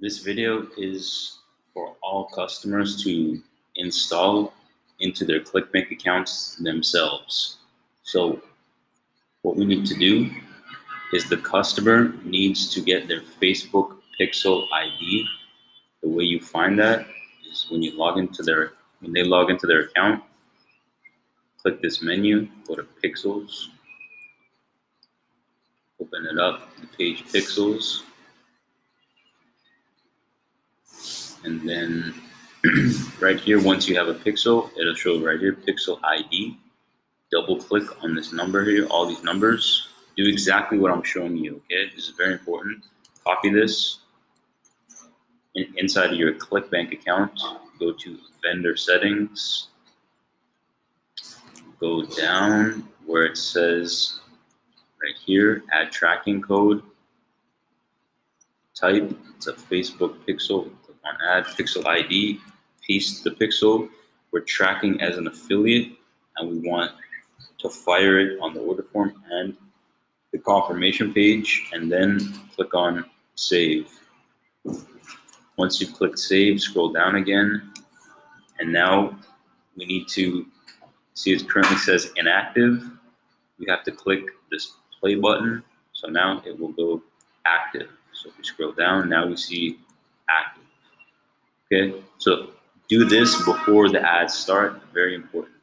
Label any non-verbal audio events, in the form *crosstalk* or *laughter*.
This video is for all customers to install into their ClickBank accounts themselves. So what we need to do is the customer needs to get their Facebook Pixel ID. The way you find that is when you log into their when they log into their account, click this menu, go to Pixels, open it up, the page Pixels, and then *clears throat* right here, once you have a pixel, it'll show right here, pixel ID. Double click on this number here, all these numbers. Do exactly what I'm showing you, okay? This is very important. Copy this in, inside of your ClickBank account. Go to vendor settings. Go down where it says right here, add tracking code. Type, it's a Facebook pixel. On add pixel ID paste the pixel. We're tracking as an affiliate and we want to fire it on the order form and the confirmation page and then click on save. Once you click save, scroll down again and now we need to see it currently says inactive. We have to click this play button. So now it will go active. So if we scroll down, now we see. Okay, so do this before the ads start, very important.